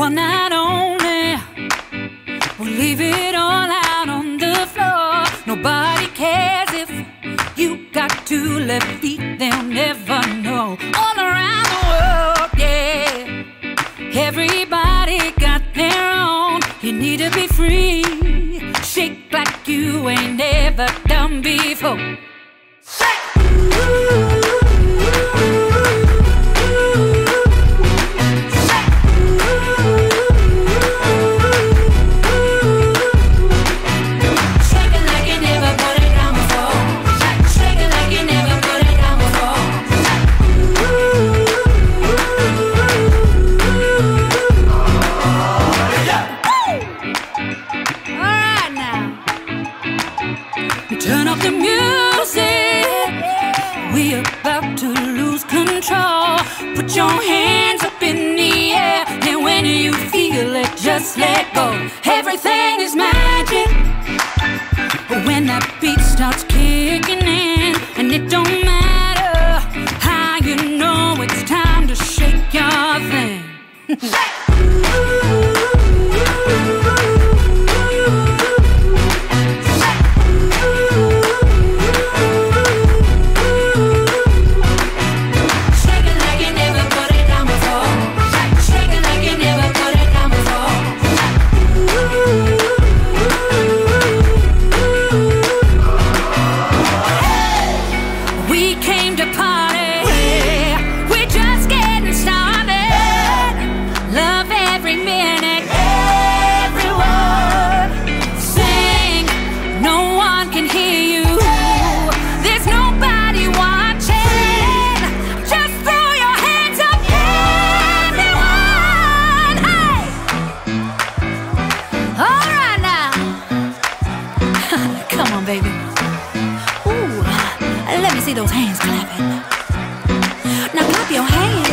one night only. We'll leave it all out on the floor. Nobody cares if you got two left feet, they'll never know. All around the world, yeah. Everybody got their own. You need to be free. Shake like you ain't never done before. Just let go. Everything is magic. But when that beat starts kicking in, and it don't matter how you know it's time to shake your thing. your hands.